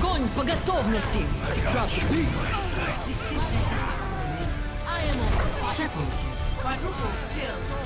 Огонь по готовности! Здравствуй! Triple kill.